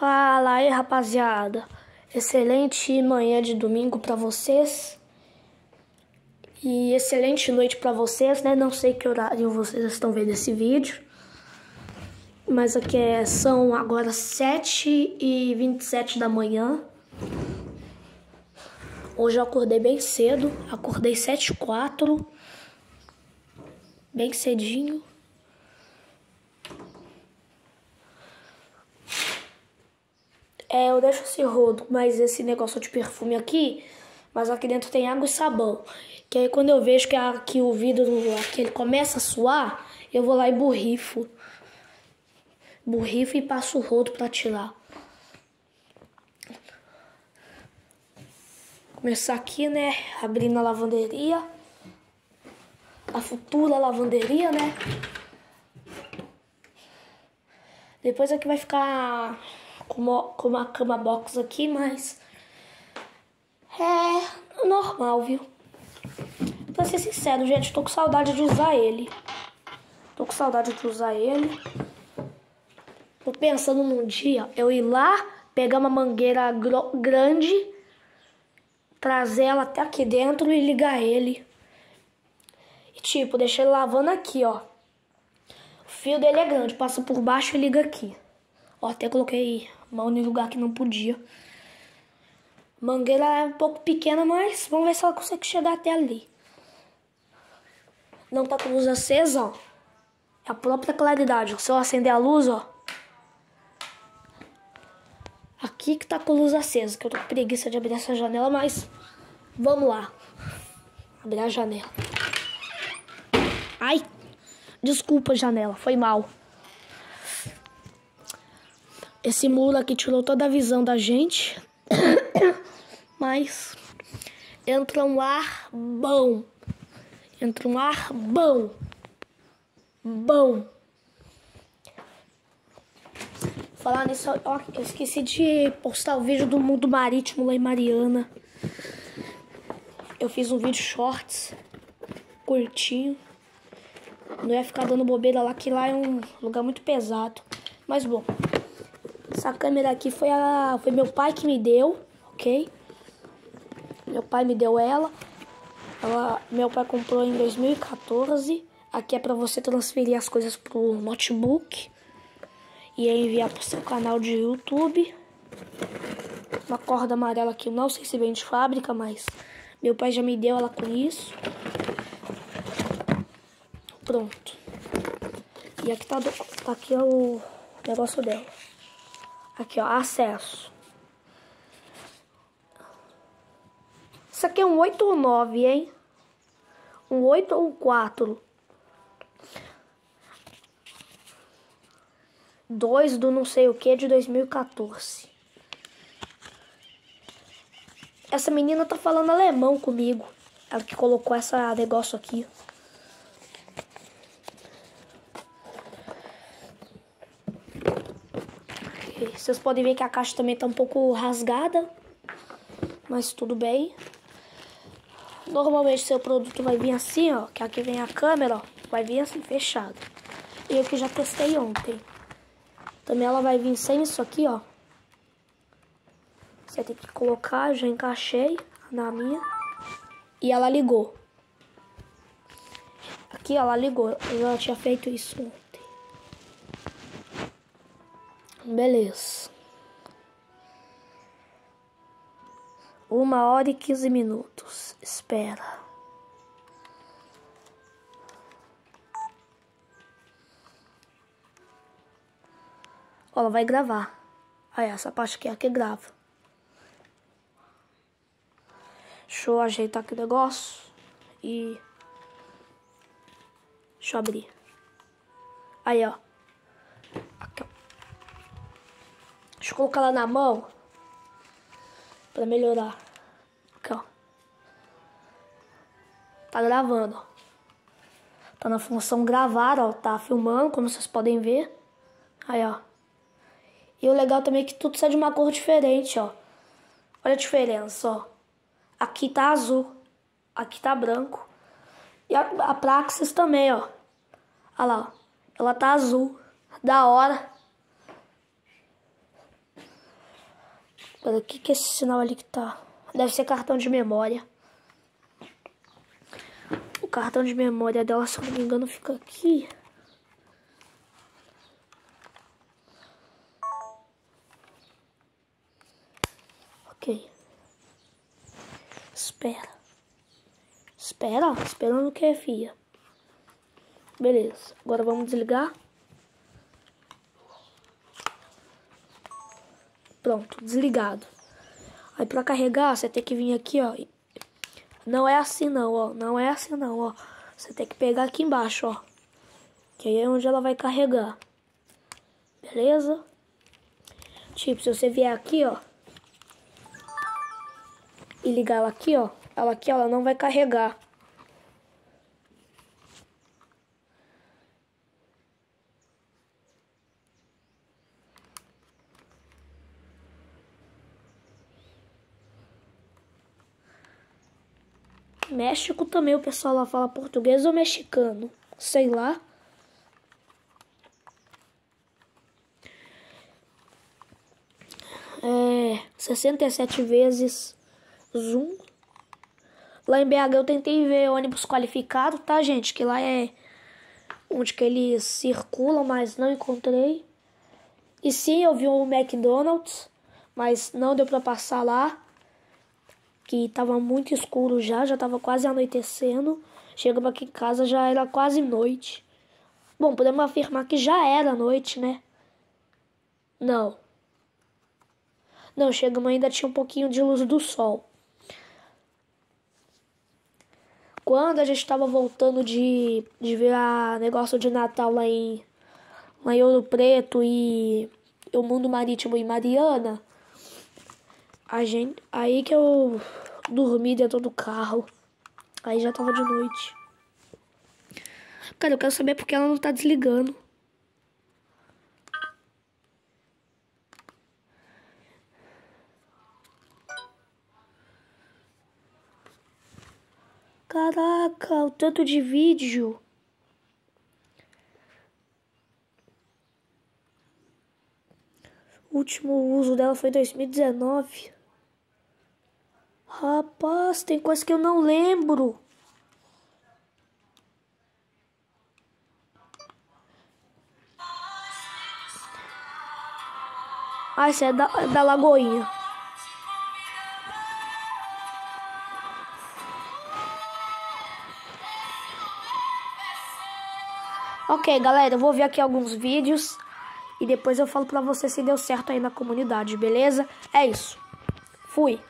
Fala aí, rapaziada. Excelente manhã de domingo para vocês. E excelente noite para vocês, né? Não sei que horário vocês estão vendo esse vídeo. Mas aqui é, são agora 7 e 27 da manhã. Hoje eu acordei bem cedo. Acordei 7 e 4. Bem cedinho. É, eu deixo esse rodo, mas esse negócio de perfume aqui, mas aqui dentro tem água e sabão. Que aí quando eu vejo que, a, que o vidro aqui ele começa a suar, eu vou lá e borrifo. Borrifo e passo o rodo para tirar. Começar aqui, né? Abrindo a lavanderia. A futura lavanderia, né? Depois aqui vai ficar com uma, cama box aqui, mas é normal, viu? Pra ser sincero, gente, tô com saudade de usar ele. Tô com saudade de usar ele. Tô pensando num dia eu ir lá, pegar uma mangueira grande, trazer ela até aqui dentro e ligar ele. E tipo, deixar ele lavando aqui, ó. O fio dele é grande, passa por baixo e liga aqui. Ó, até coloquei mão em lugar que não podia. Mangueira é um pouco pequena, mas vamos ver se ela consegue chegar até ali. Não tá com luz acesa, ó. É a própria claridade. Se eu acender a luz, ó. Aqui que tá com luz acesa, que eu tô com preguiça de abrir essa janela, mas vamos lá. Abrir a janela. Ai! Desculpa, janela, foi mal. Esse muro aqui tirou toda a visão da gente. Mas entra um ar bom. Entra um ar bom. Bom. Falar nisso, ó, eu esqueci de postar o vídeo do mundo marítimo lá em Mariana. Eu fiz um vídeo shorts, curtinho. Não ia ficar dando bobeira lá, que lá é um lugar muito pesado. Mas bom. Essa câmera aqui foi, a, foi meu pai que me deu, ok? Meu pai me deu ela. ela meu pai comprou em 2014. Aqui é para você transferir as coisas pro notebook e enviar pro seu canal de YouTube. Uma corda amarela aqui, não sei se vem de fábrica, mas meu pai já me deu ela com isso. Pronto. E aqui tá, tá aqui o negócio dela. Aqui, ó, acesso. Isso aqui é um 8 ou 9, hein? Um 8 ou um 4? 2 do não sei o que de 2014. Essa menina tá falando alemão comigo. Ela que colocou essa negócio aqui. Vocês podem ver que a caixa também tá um pouco rasgada. Mas tudo bem. Normalmente seu produto vai vir assim, ó. Que aqui vem a câmera, ó. Vai vir assim, fechado. E eu que já testei ontem. Também ela vai vir sem isso aqui, ó. Você tem que colocar, já encaixei na minha. E ela ligou. Aqui, ela ligou. Eu já tinha feito isso Beleza. Uma hora e quinze minutos. Espera. Ó, ela vai gravar. Aí, essa parte aqui é a que grava. Deixa eu ajeitar aqui o negócio. E... Deixa eu abrir. Aí, ó. Colocar ela na mão. Pra melhorar. Aqui, ó. Tá gravando. Tá na função gravar, ó. Tá filmando, como vocês podem ver. Aí, ó. E o legal também é que tudo sai de uma cor diferente, ó. Olha a diferença, ó. Aqui tá azul. Aqui tá branco. E a, a Praxis também, ó. Olha lá, ó. Ela tá azul. Da hora. Agora, o que, que é esse sinal ali que tá? Deve ser cartão de memória. O cartão de memória dela, se eu não me engano, fica aqui. Ok. Espera. Espera? Esperando o que, fia? Beleza. Agora vamos desligar. Pronto, desligado. Aí pra carregar, você tem que vir aqui, ó. Não é assim não, ó. Não é assim não, ó. Você tem que pegar aqui embaixo, ó. Que aí é onde ela vai carregar. Beleza? Tipo, se você vier aqui, ó. E ligar ela aqui, ó. Ela aqui, ó, ela não vai carregar. México também o pessoal lá fala português ou mexicano, sei lá. É, 67 vezes zoom. Lá em BH eu tentei ver ônibus qualificado, tá, gente? Que lá é onde que eles circulam, mas não encontrei. E sim, eu vi um McDonald's, mas não deu para passar lá que estava muito escuro já, já estava quase anoitecendo. Chegamos aqui em casa, já era quase noite. Bom, podemos afirmar que já era noite, né? Não. Não, chegamos ainda tinha um pouquinho de luz do sol. Quando a gente estava voltando de, de ver a negócio de Natal lá em, lá em Ouro Preto e o Mundo Marítimo em Mariana, a gente, aí que eu dormi dentro do carro. Aí já tava de noite. Cara, eu quero saber porque ela não tá desligando. Caraca, o tanto de vídeo. O último uso dela foi em 2019. Rapaz, tem coisa que eu não lembro. Ah, isso é da, da Lagoinha. Ok, galera, eu vou ver aqui alguns vídeos e depois eu falo pra você se deu certo aí na comunidade, beleza? É isso. Fui.